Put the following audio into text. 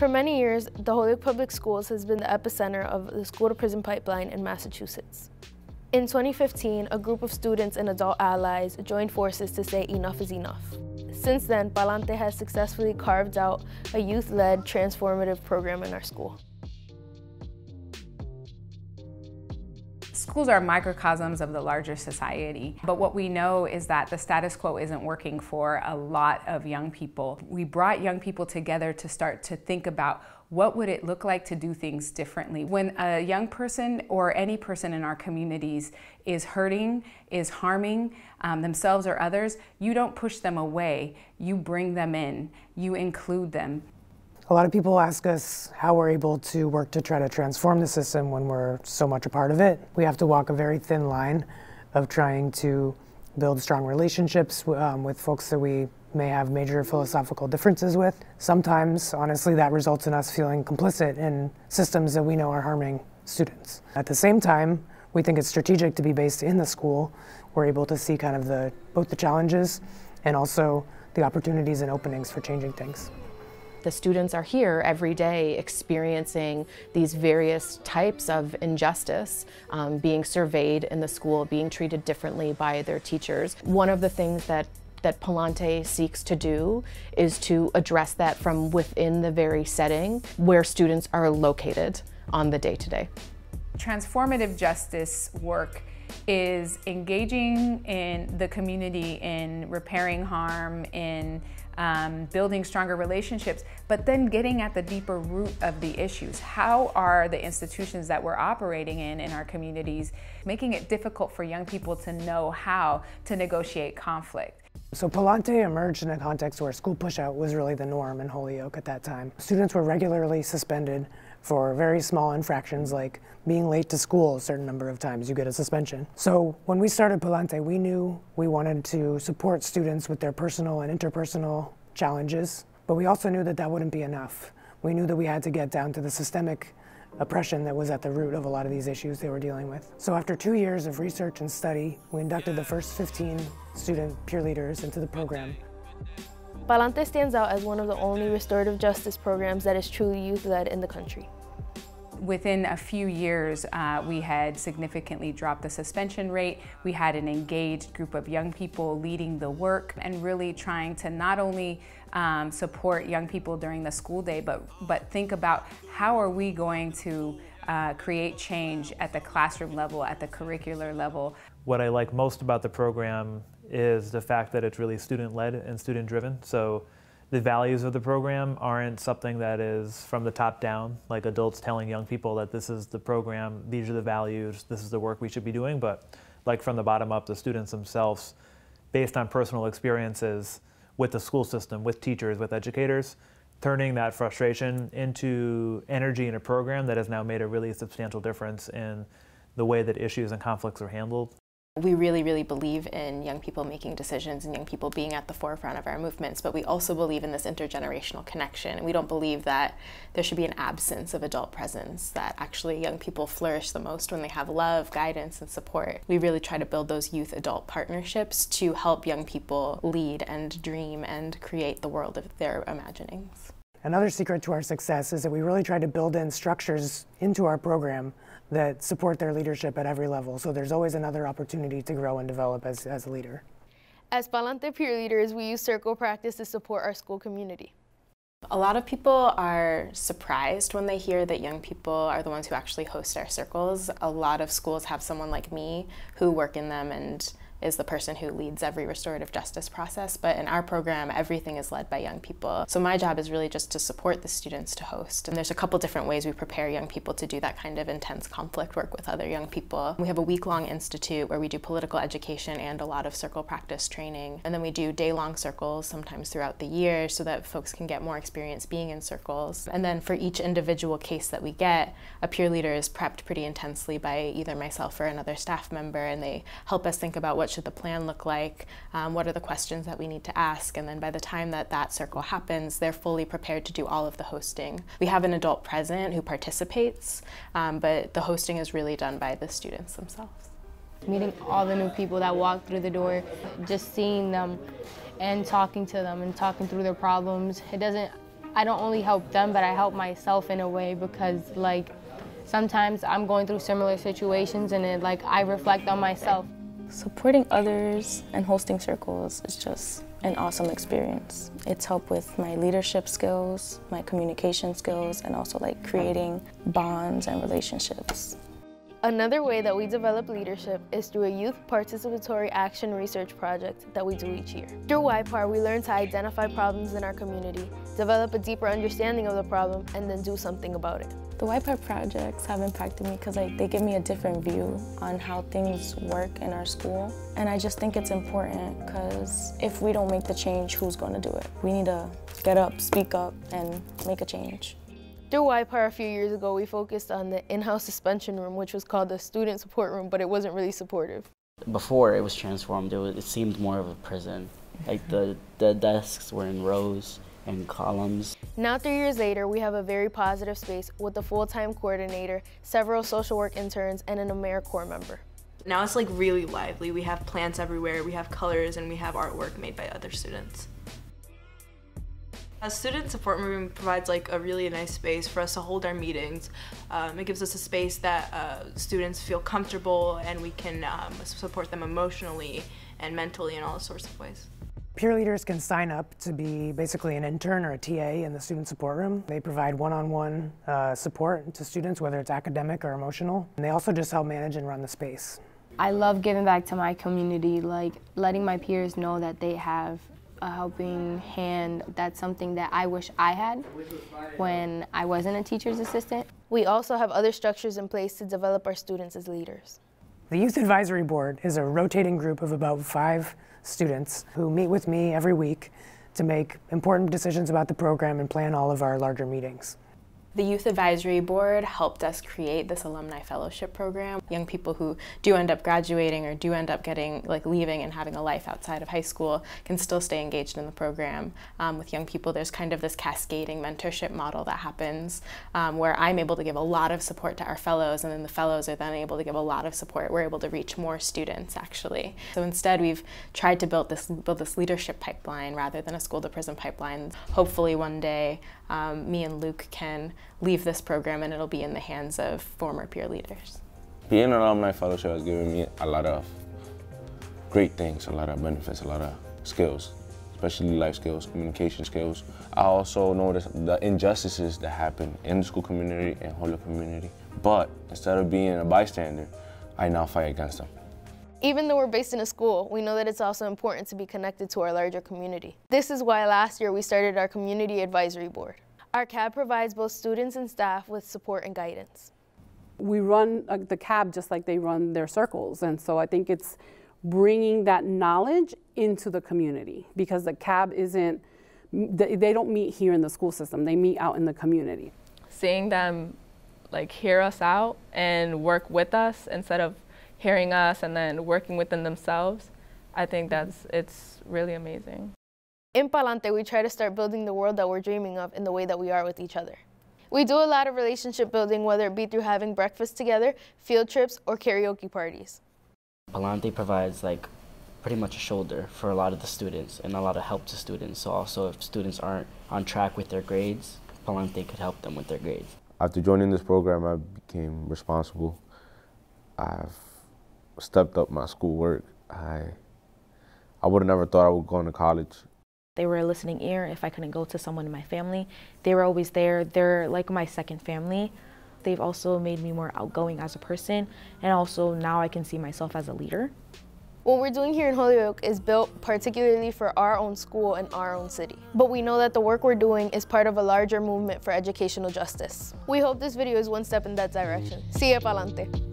For many years, the Holyoke Public Schools has been the epicenter of the school-to-prison pipeline in Massachusetts. In 2015, a group of students and adult allies joined forces to say enough is enough. Since then, Pa'lante has successfully carved out a youth-led transformative program in our school. Schools are microcosms of the larger society, but what we know is that the status quo isn't working for a lot of young people. We brought young people together to start to think about what would it look like to do things differently? When a young person or any person in our communities is hurting, is harming um, themselves or others, you don't push them away, you bring them in, you include them. A lot of people ask us how we're able to work to try to transform the system when we're so much a part of it. We have to walk a very thin line of trying to build strong relationships um, with folks that we may have major philosophical differences with. Sometimes, honestly, that results in us feeling complicit in systems that we know are harming students. At the same time, we think it's strategic to be based in the school. We're able to see kind of the both the challenges and also the opportunities and openings for changing things. The students are here every day experiencing these various types of injustice, um, being surveyed in the school, being treated differently by their teachers. One of the things that that Pa'lante seeks to do is to address that from within the very setting where students are located on the day-to-day. -day. Transformative justice work is engaging in the community in repairing harm, in um, building stronger relationships, but then getting at the deeper root of the issues. How are the institutions that we're operating in in our communities making it difficult for young people to know how to negotiate conflict? So Pa'lante emerged in a context where school pushout was really the norm in Holyoke at that time. Students were regularly suspended for very small infractions like being late to school a certain number of times, you get a suspension. So when we started Pa'lante, we knew we wanted to support students with their personal and interpersonal challenges, but we also knew that that wouldn't be enough. We knew that we had to get down to the systemic oppression that was at the root of a lot of these issues they were dealing with. So after two years of research and study, we inducted the first 15 student peer leaders into the program. Pa'lante stands out as one of the only restorative justice programs that is truly youth-led in the country. Within a few years, uh, we had significantly dropped the suspension rate. We had an engaged group of young people leading the work and really trying to not only um, support young people during the school day, but, but think about how are we going to uh, create change at the classroom level, at the curricular level. What I like most about the program is the fact that it's really student-led and student-driven. So the values of the program aren't something that is from the top down, like adults telling young people that this is the program, these are the values, this is the work we should be doing, but like from the bottom up, the students themselves, based on personal experiences with the school system, with teachers, with educators, turning that frustration into energy in a program that has now made a really substantial difference in the way that issues and conflicts are handled. We really, really believe in young people making decisions and young people being at the forefront of our movements, but we also believe in this intergenerational connection. We don't believe that there should be an absence of adult presence, that actually young people flourish the most when they have love, guidance, and support. We really try to build those youth adult partnerships to help young people lead and dream and create the world of their imaginings. Another secret to our success is that we really try to build in structures into our program that support their leadership at every level. So there's always another opportunity to grow and develop as, as a leader. As Pa'lante peer leaders, we use circle practice to support our school community. A lot of people are surprised when they hear that young people are the ones who actually host our circles. A lot of schools have someone like me who work in them and is the person who leads every restorative justice process, but in our program, everything is led by young people. So my job is really just to support the students to host. And there's a couple different ways we prepare young people to do that kind of intense conflict work with other young people. We have a week-long institute where we do political education and a lot of circle practice training. And then we do day-long circles sometimes throughout the year so that folks can get more experience being in circles. And then for each individual case that we get, a peer leader is prepped pretty intensely by either myself or another staff member and they help us think about what should the plan look like, um, what are the questions that we need to ask, and then by the time that that circle happens, they're fully prepared to do all of the hosting. We have an adult present who participates, um, but the hosting is really done by the students themselves. Meeting all the new people that walk through the door, just seeing them and talking to them and talking through their problems. It doesn't I don't only help them, but I help myself in a way because like sometimes I'm going through similar situations and it like I reflect on myself. Supporting others and hosting circles is just an awesome experience. It's helped with my leadership skills, my communication skills, and also like creating bonds and relationships. Another way that we develop leadership is through a youth participatory action research project that we do each year. Through YPAR, we learn to identify problems in our community, develop a deeper understanding of the problem, and then do something about it. The YPAR projects have impacted me because like, they give me a different view on how things work in our school. And I just think it's important because if we don't make the change, who's going to do it? We need to get up, speak up, and make a change. Through YPAR a few years ago, we focused on the in-house suspension room, which was called the student support room, but it wasn't really supportive. Before it was transformed, it, was, it seemed more of a prison. Like the, the desks were in rows and columns. Now, three years later, we have a very positive space with a full-time coordinator, several social work interns, and an AmeriCorps member. Now it's like really lively. We have plants everywhere, we have colors, and we have artwork made by other students. A student support room provides like a really nice space for us to hold our meetings. Um, it gives us a space that uh, students feel comfortable and we can um, support them emotionally and mentally in all sorts of ways. Peer leaders can sign up to be basically an intern or a TA in the student support room. They provide one-on-one -on -one, uh, support to students, whether it's academic or emotional. And they also just help manage and run the space. I love giving back to my community, like letting my peers know that they have a helping hand. That's something that I wish I had when I wasn't a teacher's assistant. We also have other structures in place to develop our students as leaders. The Youth Advisory Board is a rotating group of about five students who meet with me every week to make important decisions about the program and plan all of our larger meetings. The Youth Advisory Board helped us create this alumni fellowship program. Young people who do end up graduating or do end up getting, like leaving and having a life outside of high school can still stay engaged in the program. Um, with young people, there's kind of this cascading mentorship model that happens um, where I'm able to give a lot of support to our fellows and then the fellows are then able to give a lot of support. We're able to reach more students actually. So instead we've tried to build this, build this leadership pipeline rather than a school to prison pipeline. Hopefully one day um, me and Luke can leave this program and it'll be in the hands of former peer leaders. Being an alumni fellowship has given me a lot of great things, a lot of benefits, a lot of skills, especially life skills, communication skills. I also noticed the injustices that happen in the school community and Holyoke community. But instead of being a bystander, I now fight against them. Even though we're based in a school, we know that it's also important to be connected to our larger community. This is why last year we started our Community Advisory Board. Our CAB provides both students and staff with support and guidance. We run uh, the CAB just like they run their circles, and so I think it's bringing that knowledge into the community because the CAB isn't, they don't meet here in the school system, they meet out in the community. Seeing them like hear us out and work with us instead of hearing us and then working within themselves, I think mm-hmm. that's it's really amazing. In Pa'lante, we try to start building the world that we're dreaming of in the way that we are with each other. We do a lot of relationship building, whether it be through having breakfast together, field trips, or karaoke parties. Pa'lante provides like pretty much a shoulder for a lot of the students and a lot of help to students. So also if students aren't on track with their grades, Pa'lante could help them with their grades. After joining this program, I became responsible. I've stepped up my schoolwork. I I would have never thought I would go into college. They were a listening ear if I couldn't go to someone in my family. They were always there. They're like my second family. They've also made me more outgoing as a person, and also now I can see myself as a leader. What we're doing here in Holyoke is built particularly for our own school and our own city. But we know that the work we're doing is part of a larger movement for educational justice. We hope this video is one step in that direction. See you, Pa'lante.